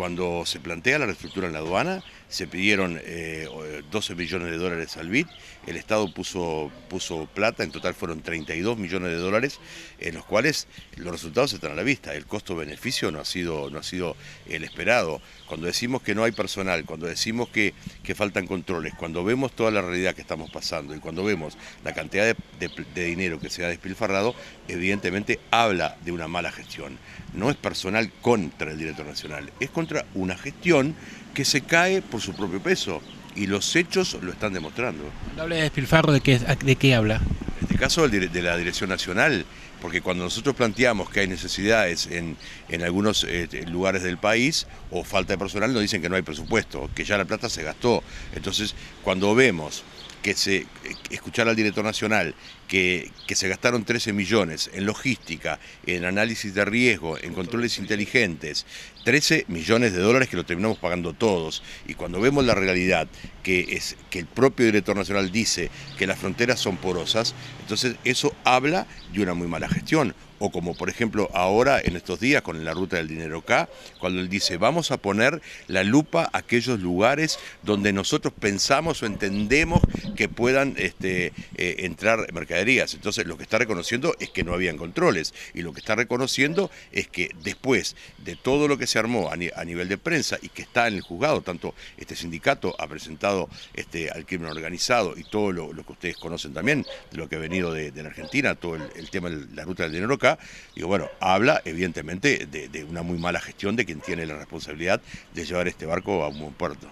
Cuando se plantea la reestructura en la aduana, se pidieron 12 eh, millones de dólares al BID, el Estado puso, puso plata, en total fueron 32 millones de dólares, en los cuales los resultados están a la vista, el costo-beneficio no, ha sido, no ha sido el esperado. Cuando decimos que no hay personal, cuando decimos que, que faltan controles, cuando vemos toda la realidad que estamos pasando y cuando vemos la cantidad de dinero que se ha despilfarrado, evidentemente habla de una mala gestión. No es personal contra el director nacional, es contra una gestión que se cae por su propio peso y los hechos lo están demostrando. Cuando habla de despilfarro, ¿de qué, de qué habla? En este caso de la Dirección Nacional, porque cuando nosotros planteamos que hay necesidades en, en algunos eh, lugares del país o falta de personal, nos dicen que no hay presupuesto, que ya la plata se gastó. Entonces, cuando vemos que se escuchar al director nacional que, que, se gastaron 13 millones en logística, en análisis de riesgo, en controles inteligentes, 13 millones de dólares que lo terminamos pagando todos. Y cuando vemos la realidad, que es que el propio director nacional dice que las fronteras son porosas, entonces eso habla de una muy mala gestión o como por ejemplo ahora en estos días con la ruta del dinero acá, cuando él dice vamos a poner la lupa a aquellos lugares donde nosotros pensamos o entendemos que puedan este, eh, entrar mercaderías. Entonces lo que está reconociendo es que no habían controles y lo que está reconociendo es que después de todo lo que se armó a, nivel de prensa y que está en el juzgado, tanto este sindicato ha presentado este, al crimen organizado y todo lo, que ustedes conocen también de lo que ha venido de, Argentina, todo el, el tema de la ruta del dinero acá, digo, bueno, habla evidentemente de, de una muy mala gestión de quien tiene la responsabilidad de llevar este barco a un buen puerto.